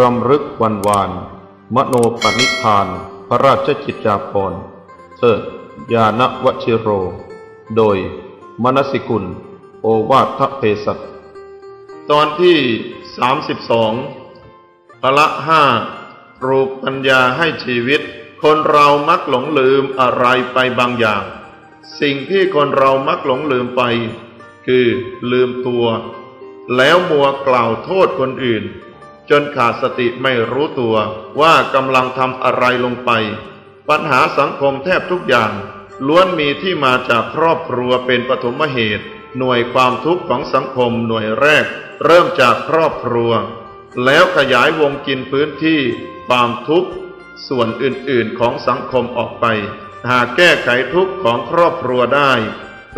รำลึกวันวาน มโนปณิธาน พระราชจิตจาภรณ์เทิดยานวชิโร โดยมนสิกุล โอวาทเพสัตตอนที่ 32พละห้าปลูกปัญญาให้ชีวิต คนเรามักหลงลืมอะไรไปบางอย่าง สิ่งที่คนเรามักหลงลืมไป คือลืมตัว แล้วมัวกล่าวโทษคนอื่น จนขาดสติไม่รู้ตัวว่ากำลังทำอะไรลงไป ปัญหาสังคมแทบทุกอย่าง ล้วนมีที่มาจากครอบครัวเป็นปฐมเหตุ หน่วยความทุกข์ของสังคมหน่วยแรก เริ่มจากครอบครัว แล้วขยายวงกินพื้นที่ความทุกข์ส่วนอื่นๆของสังคมออกไป หากแก้ไขทุกข์ของครอบครัวได้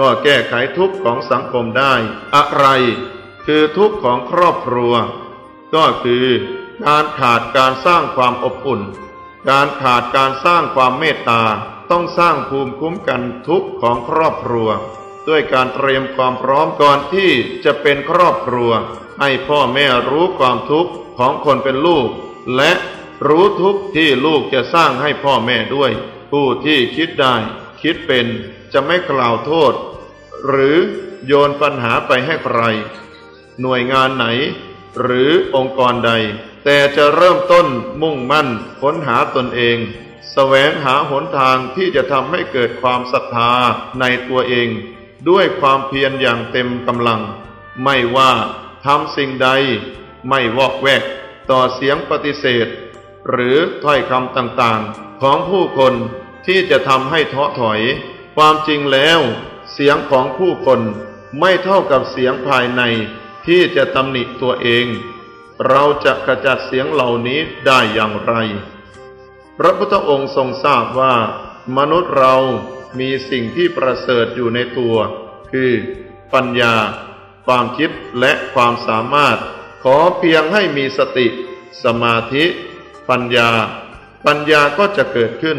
ก็แก้ไขทุกข์ของสังคมได้ อะไร คือทุกข์ของครอบครัว ก็คือการขาดการสร้างความอบอุ่น การขาดการสร้างความเมตตาต้องสร้างภูมิคุ้มกันทุกของครอบครัว ด้วยการเตรียมความพร้อมก่อนที่จะเป็นครอบครัว ให้พ่อแม่รู้ความทุกข์ของคนเป็นลูก และรู้ทุกข์ที่ลูกจะสร้างให้พ่อแม่ด้วย ผู้ที่คิดได้ คิดเป็นจะไม่กล่าวโทษ หรือโยนปัญหาไปให้ใคร หน่วยงานไหน หรือองค์กรใด แต่จะเริ่มต้นมุ่งมั่นค้นหาตนเองแสวงหาหนทางที่จะทำให้เกิดความศรัทธาในตัวเอง ด้วยความเพียรอย่างเต็มกำลัง ไม่ว่าทำสิ่งใด ไม่วอกแวก ต่อเสียงปฏิเสธ หรือถ้อยคำต่างๆ ของผู้คนที่จะทำให้ท้อถอย ความจริงแล้ว เสียงของผู้คนไม่เท่ากับเสียงภายใน ที่จะตำหนิตัวเอง เราจะกระจัดเสียงเหล่านี้ได้อย่างไร พระพุทธองค์ทรงทราบว่า มนุษย์เรามีสิ่งที่ประเสริฐอยู่ในตัว คือปัญญา ความคิดและความสามารถ ขอเพียงให้มีสติ สมาธิ ปัญญา ปัญญาก็จะเกิดขึ้น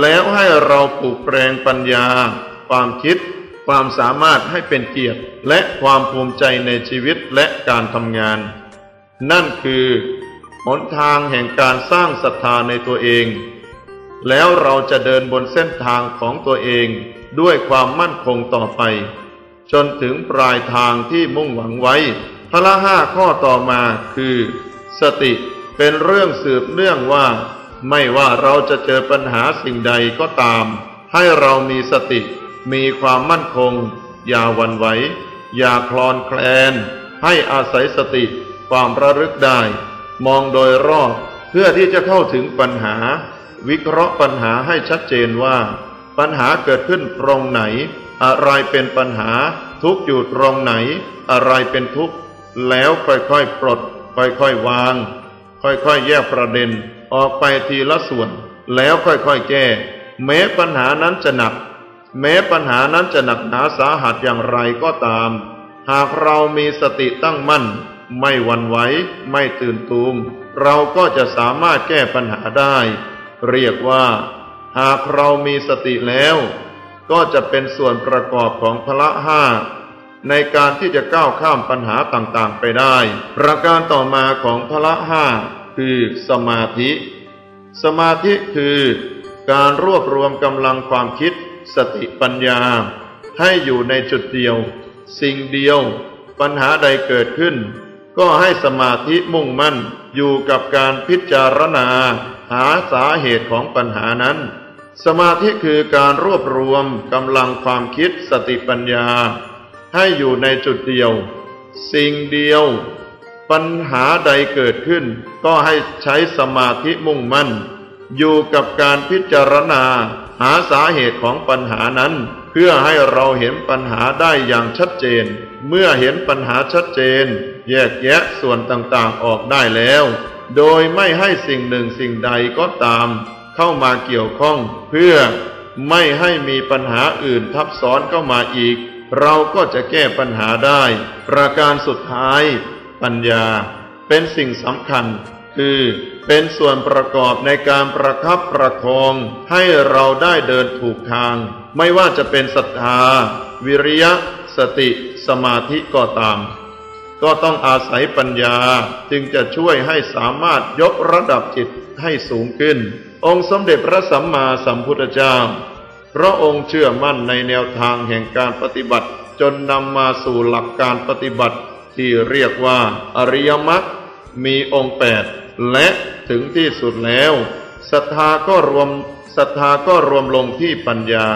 แล้วให้เราปลูกแปลงปัญญา ความคิด ความสามารถให้เป็นเกียรติและความภูมิใจในชีวิตและการทำงาน นั่นคือหนทางแห่งการสร้างศรัทธาในตัวเอง แล้วเราจะเดินบนเส้นทางของตัวเองด้วยความมั่นคงต่อไป จนถึงปลายทางที่มุ่งหวังไว้พระห้าข้อต่อมาคือ สติเป็นเรื่องสืบเนื่องว่า ไม่ว่าเราจะเจอปัญหาสิ่งใดก็ตาม ให้เรามีสติ มีความมั่นคง อย่าวันไหว อย่าคลอนแคลน ให้อาศัยสติความระลึกได้ มองโดยรอบเพื่อที่จะเข้าถึงปัญหา วิเคราะห์ปัญหาให้ชัดเจนว่า ปัญหาเกิดขึ้นตรงไหน อะไรเป็นปัญหา ทุกอยู่ตรงไหน อะไรเป็นทุกข์แล้วค่อยๆปลด ค่อยๆวาง ค่อยๆแยกประเด็น ออกไปทีละส่วน แล้วค่อยๆแก้แม้ปัญหานั้นจะหนัก แม้ปัญหานั้นจะหนักหนาสาหัสอย่างไรก็ตาม หากเรามีสติตั้งมั่น ไม่วันไหวไม่ตื่นตูม เราก็จะสามารถแก้ปัญหาได้ เรียกว่า หากเรามีสติแล้ว ก็จะเป็นส่วนประกอบของพละห้าในการที่จะก้าวข้ามปัญหาต่างๆไปได้ ประการต่อมาของพละห้าคือสมาธิ สมาธิคือการรวบรวมกำลังความคิด สติปัญญา ให้อยู่ในจุดเดียว สิ่งเดียว ปัญหาใดเกิดขึ้น ก็ให้สมาธิมุ่งมั่นอยู่กับการพิจารณา หาสาเหตุของปัญหานั้น สมาธิคือการรวบรวมกำลังความคิดสติปัญญา ให้อยู่ในจุดเดียว สิ่งเดียว ปัญหาใดเกิดขึ้น ก็ให้ใช้สมาธิมุ่งมั่น อยู่กับการพิจารณา หาสาเหตุของปัญหานั้น เพื่อให้เราเห็นปัญหาได้อย่างชัดเจน เมื่อเห็นปัญหาชัดเจน แยกแยะส่วนต่างๆออกได้แล้ว โดยไม่ให้สิ่งหนึ่งสิ่งใดก็ตาม เข้ามาเกี่ยวข้อง เพื่อไม่ให้มีปัญหาอื่นทับซ้อนเข้ามาอีก เราก็จะแก้ปัญหาได้ ประการสุดท้าย ปัญญา เป็นสิ่งสำคัญ คือ เป็นส่วนประกอบในการประคับประคองให้เราได้เดินถูกทาง ไม่ว่าจะเป็นศรัทธา วิริยะ สติ สมาธิก็ตาม ก็ต้องอาศัยปัญญาจึงจะช่วยให้สามารถยกระดับจิตให้สูงขึ้น องค์สมเด็จพระสัมมาสัมพุทธเจ้าพระองค์เชื่อมั่นในแนวทางแห่งการปฏิบัติ จนนำมาสู่หลักการปฏิบัติ ที่เรียกว่า อริยมรรคมีองค์แปดและ ถึงที่สุดแล้วศรัทธาก็รวมศรัทธาก็รวมลงที่ปัญญา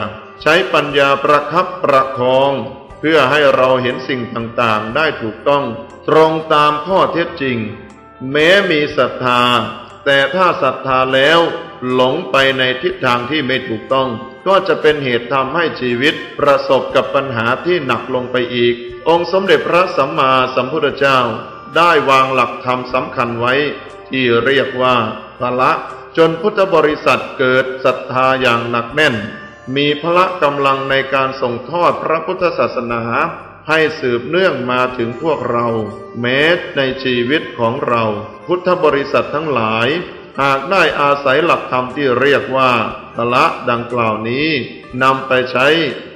ใช้ปัญญาประคับประคอง เพื่อให้เราเห็นสิ่งต่างๆ ได้ถูกต้อง ตรงตามข้อเท็จจริง แม้มีศรัทธา แต่ถ้าศรัทธาแล้วหลงไปในทิศทางที่ไม่ถูกต้อง ก็จะเป็นเหตุทำให้ชีวิตประสบกับปัญหาที่หนักลงไปอีก องค์สมเด็จพระสัมมาสัมพุทธเจ้า ได้วางหลักธรรมสำคัญไว้ ที่เรียกว่าพละจนพุทธบริษัทเกิดศรัทธาอย่างหนักแน่น มีพละกำลังในการส่งทอดพระพุทธศาสนาให้สืบเนื่องมาถึงพวกเรา แม้ในชีวิตของเรา พุทธบริษัททั้งหลาย หากได้อาศัยหลักธรรมที่เรียกว่าพละดังกล่าวนี้นำไปใช้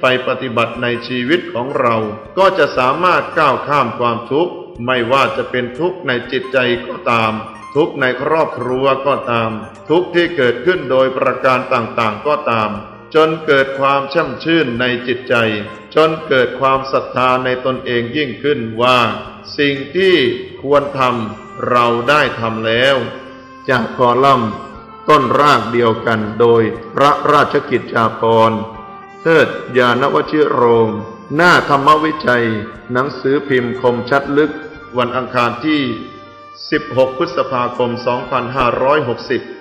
ไปปฏิบัติในชีวิตของเรา ก็จะสามารถก้าวข้ามความทุกข์ ไม่ว่าจะเป็นทุกข์ในจิตใจก็ตาม ทุกในครอบครัวก็ตาม ทุกที่เกิดขึ้นโดยประการต่างๆก็ตาม จนเกิดความช่ำชื่นในจิตใจ จนเกิดความศรัทธาในตนเองยิ่งขึ้นว่า สิ่งที่ควรทำเราได้ทำแล้ว จากคอลัมน์ต้นรากเดียวกันโดยพระราชกิจจาภรณ์เทิดยานวชิโรมหน้าธรรมวิจัย หนังสือพิมพ์คมชัดลึก วันอังคารที่ 16 พฤษภาคม 2560